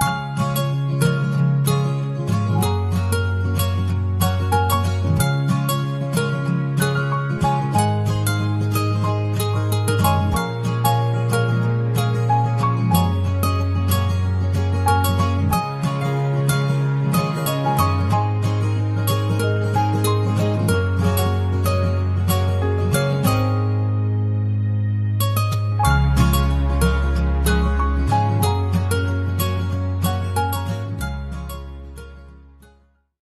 you